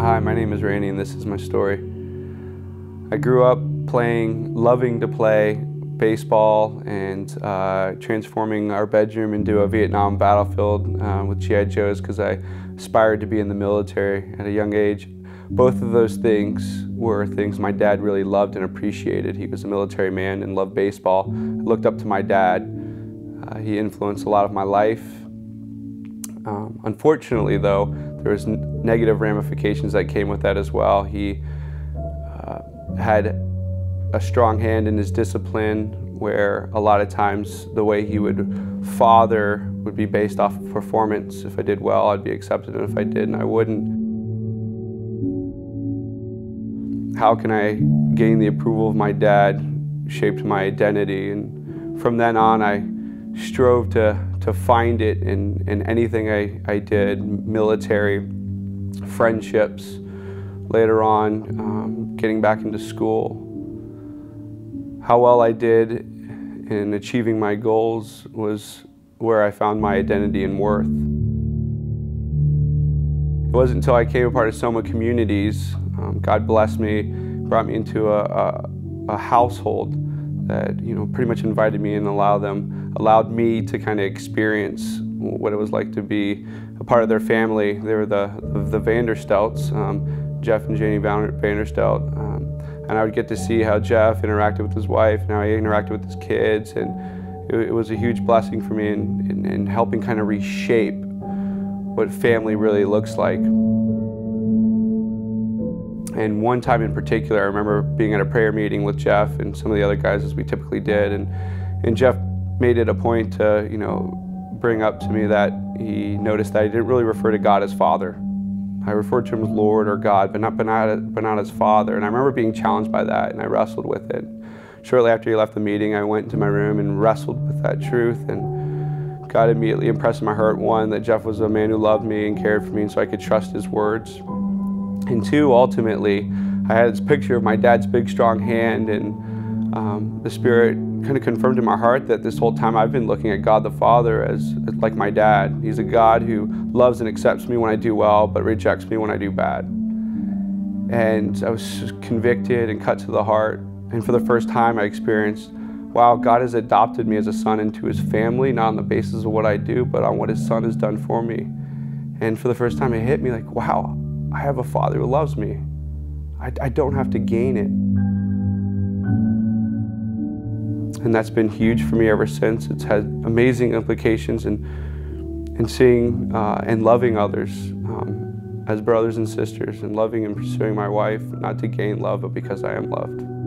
Hi, my name is Randy and this is my story. I grew up playing, loving to play baseball and uh, transforming our bedroom into a Vietnam battlefield uh, with G.I. Joes because I aspired to be in the military at a young age. Both of those things were things my dad really loved and appreciated. He was a military man and loved baseball. I looked up to my dad. Uh, he influenced a lot of my life. Um, unfortunately, though, there was negative ramifications that came with that as well. He uh, had a strong hand in his discipline where a lot of times the way he would father would be based off of performance. If I did well, I'd be accepted, and if I didn't, I wouldn't. How can I gain the approval of my dad shaped my identity, and from then on, I strove to, to find it in, in anything I, I did, military, friendships, later on, um, getting back into school. How well I did in achieving my goals was where I found my identity and worth. It wasn't until I came a part of Soma Communities, um, God blessed me, brought me into a, a, a household that you know pretty much invited me and allowed them allowed me to kind of experience what it was like to be a part of their family. They were the the, Vanderstelts, um, Jeff and Janie Vanderstelt, um, and I would get to see how Jeff interacted with his wife and how he interacted with his kids, and it, it was a huge blessing for me in, in, in helping kind of reshape what family really looks like. And one time in particular, I remember being at a prayer meeting with Jeff and some of the other guys as we typically did, and, and Jeff made it a point to, you know, bring up to me that he noticed that I didn't really refer to God as Father. I referred to him as Lord or God, but not, but not, but not as Father. And I remember being challenged by that, and I wrestled with it. Shortly after he left the meeting, I went into my room and wrestled with that truth, and God immediately impressed in my heart, one, that Jeff was a man who loved me and cared for me, and so I could trust his words. And two, ultimately, I had this picture of my dad's big, strong hand, and um, the Spirit kind of confirmed in my heart that this whole time I've been looking at God the Father as, as, like my dad. He's a God who loves and accepts me when I do well, but rejects me when I do bad. And I was convicted and cut to the heart. And for the first time, I experienced, wow, God has adopted me as a son into his family, not on the basis of what I do, but on what his son has done for me. And for the first time, it hit me like, wow, I have a father who loves me. I, I don't have to gain it. And that's been huge for me ever since. It's had amazing implications in, in seeing uh, and loving others um, as brothers and sisters and loving and pursuing my wife, not to gain love, but because I am loved.